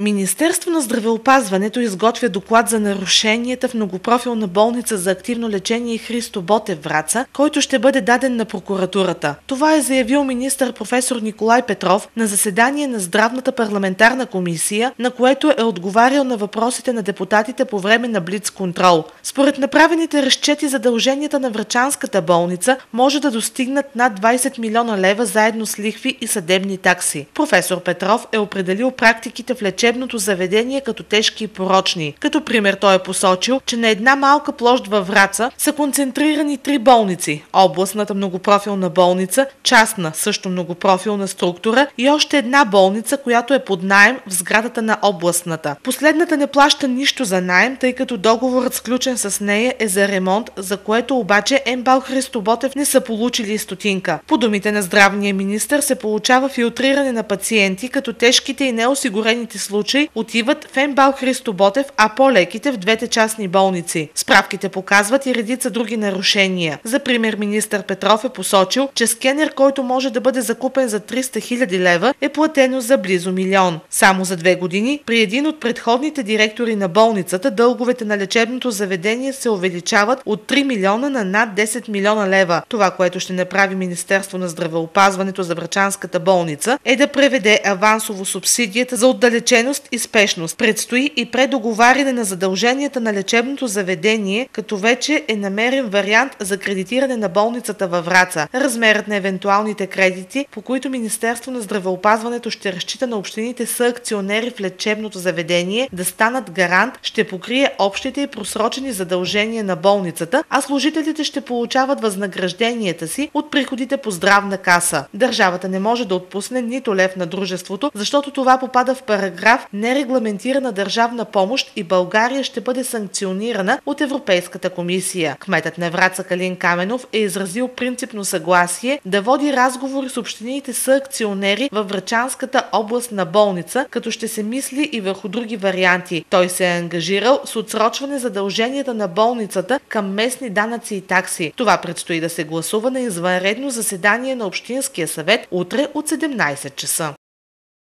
Министерство на здравеопазването изготвя доклад за нарушенията в многопрофилна болница за активно лечение Христо Ботев Враца, който ще бъде даден на прокуратурата. Това е заявил министър професор Николай Петров на заседание на Здравната парламентарна комисия, на което е отговарял на въпросите на депутатите по време на Блиц контрол. Според направените разчети задълженията на Врачанската болница може да достигнат над 20 милиона лева заедно с лихви и съдебни такси. Професор Петров е определил практиките в лечение лечебното заведение като тежки и порочни. Като пример той е посочил, че на една малка площ във Враца са концентрирани три болници. Областната многопрофилна болница, частна също многопрофилна структура и още една болница, която е под найем в сградата на областната. Последната не плаща нищо за найем, тъй като договорът сключен с нея е за ремонт, за което обаче Ембал Христоботев не са получили стотинка. По думите на здравния министр се получава филтриране на пациенти, като тежките и неосигурените случаи случай отиват в Ембал Христо Ботев, а по-леките в двете частни болници. Справките показват и редица други нарушения. За пример, министър Петров е посочил, че скенер, който може да бъде закупен за 300 000 лева, е платено за близо милион. Само за две години, при един от предходните директори на болницата, дълговете на лечебното заведение се увеличават от 3 милиона на над 10 милиона лева. Това, което ще направи Министерство на здравеопазването за Врачанската болница, е да преведе авансово субсидията за отдалечен дейност и спешност. Предстои и предоговаряне на задълженията на лечебното заведение, като вече е намерен вариант за кредитиране на болницата във Враца. Размерът на евентуалните кредити, по които Министерство на здравеопазването ще разчита на общините са акционери в лечебното заведение да станат гарант, ще покрие общите и просрочени задължения на болницата, а служителите ще получават възнагражденията си от приходите по здравна каса. Държавата не може да отпусне нито лев на дружеството, защото това попада в параграф състав нерегламентирана държавна помощ и България ще бъде санкционирана от Европейската комисия. Кметът на Враца Калин Каменов е изразил принципно съгласие да води разговори с общините са акционери във Врачанската областна болница, като ще се мисли и върху други варианти. Той се е ангажирал с отсрочване задълженията на болницата към местни данъци и такси. Това предстои да се гласува на извънредно заседание на Общинския съвет утре от 17 часа.